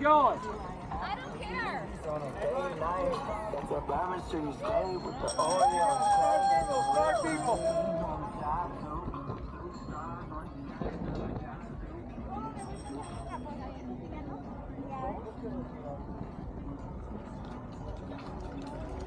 keep going? I don't care. That's a diamond so you stay with the Smart people, smart people. Isn't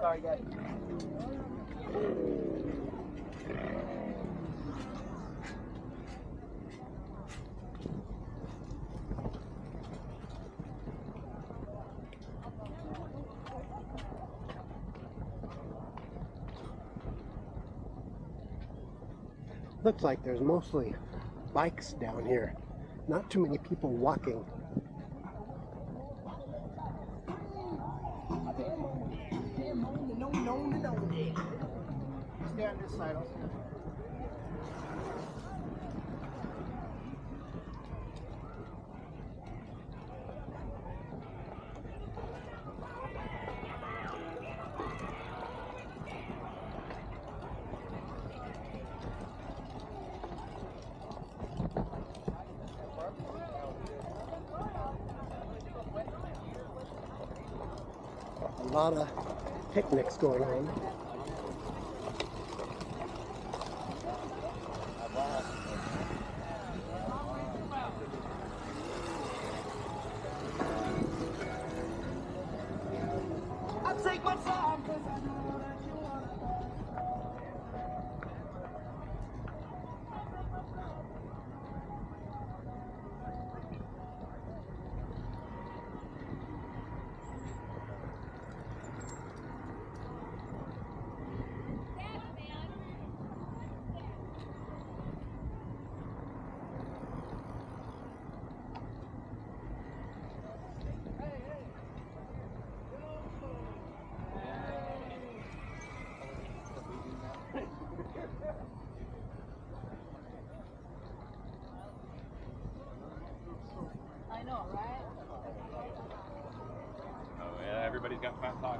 Sorry, guys. Looks like there's mostly bikes down here. Not too many people walking. Lot of picnics going on. Know, right? Oh, yeah, everybody's got fat tires.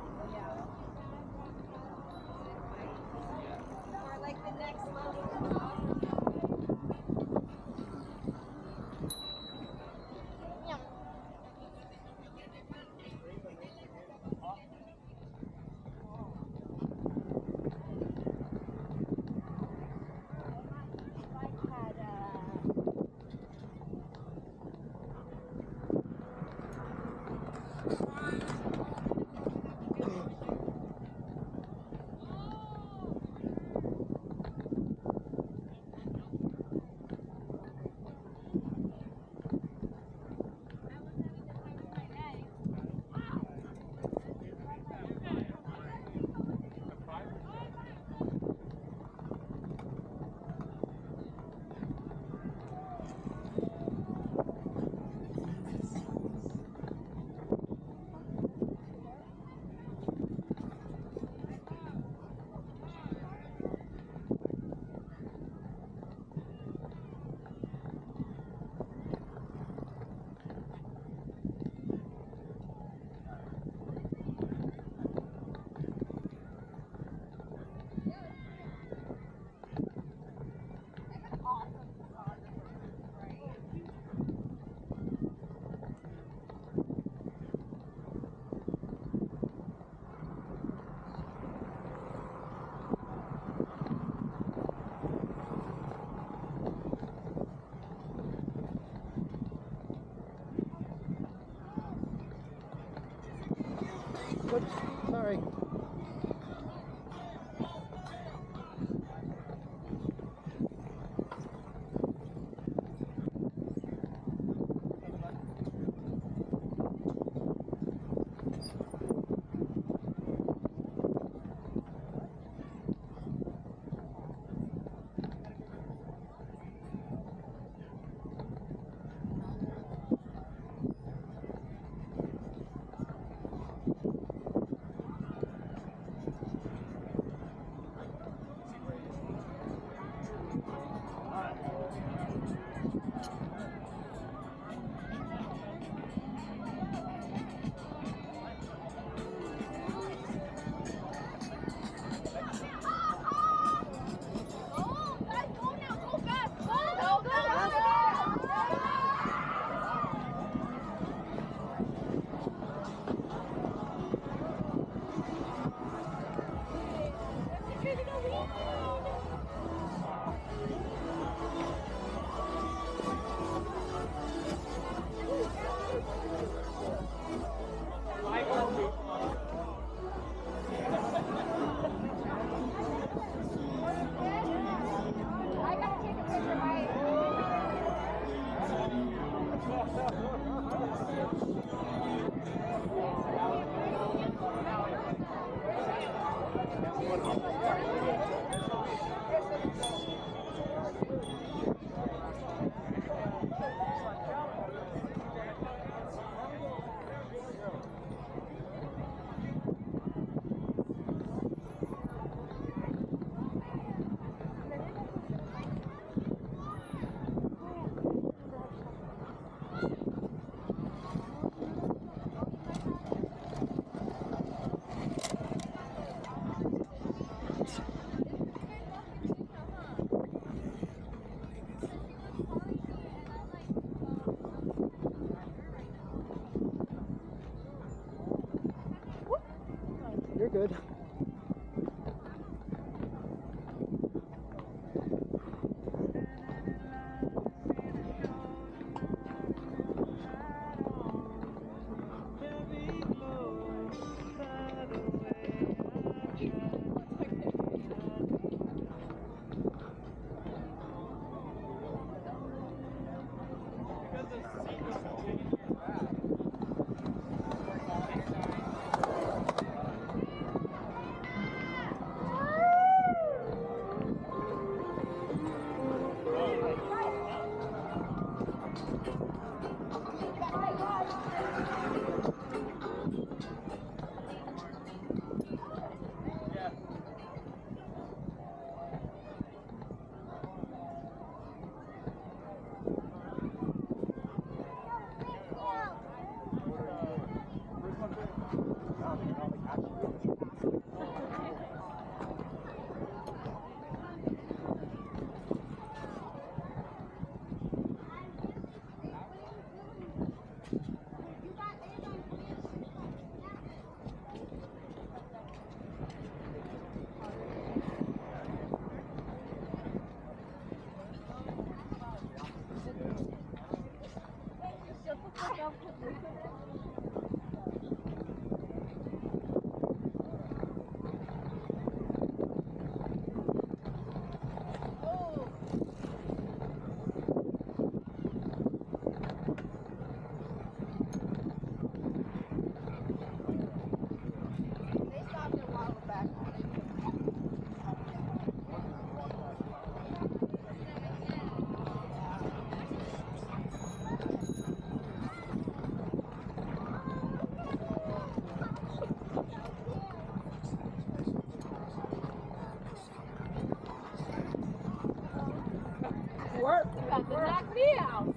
Tá criança.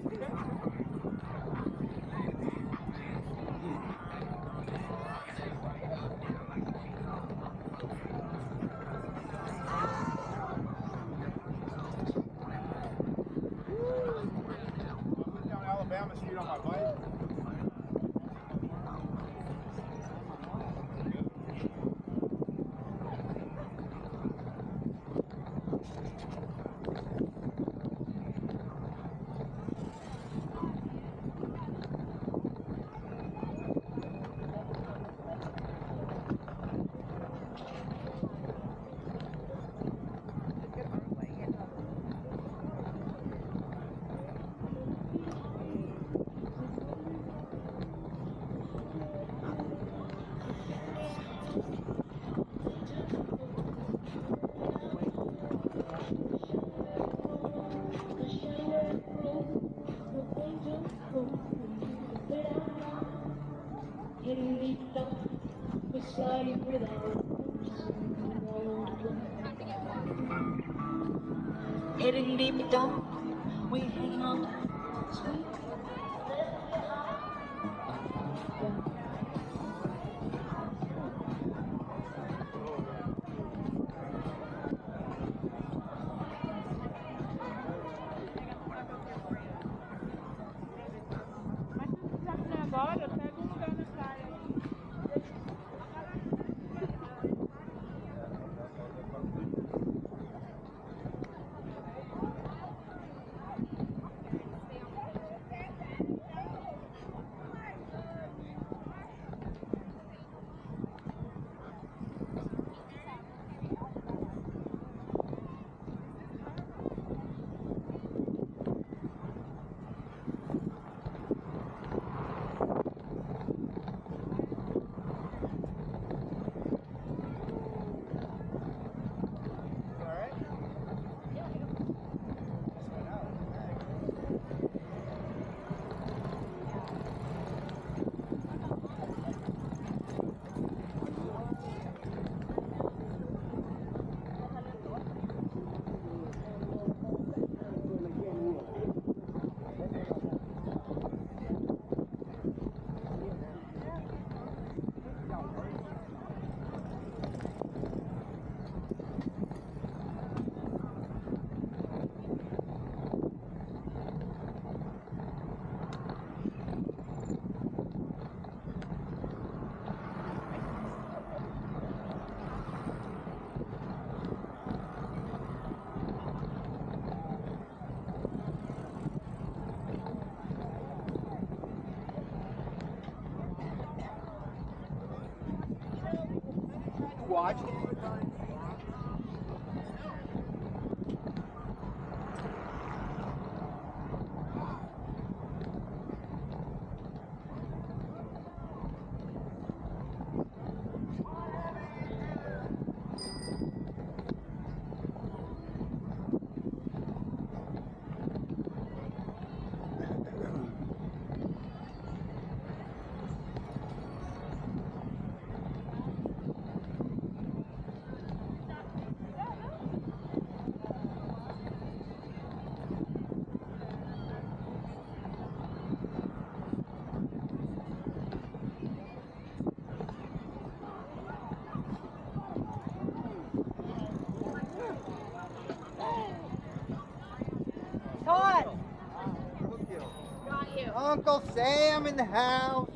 Down, we hang on, Sweet. Watch. Todd, Got you. Uncle Sam the house.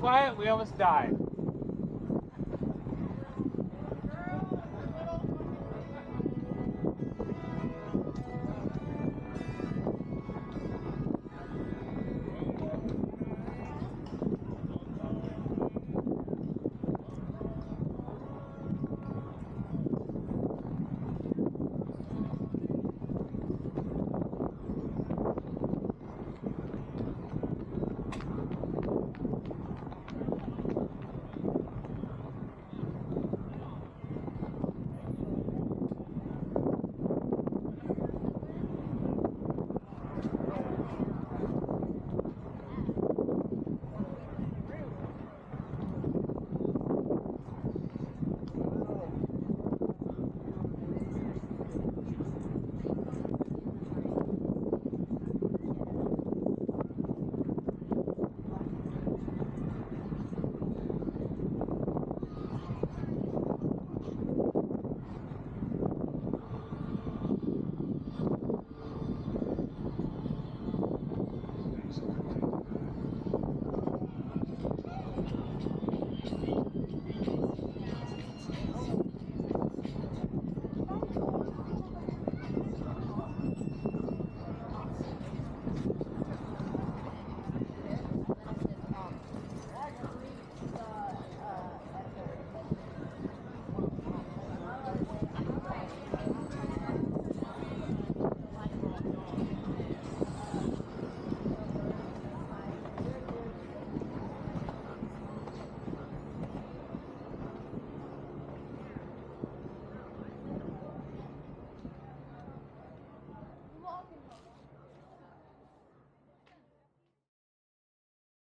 Quiet, we almost died.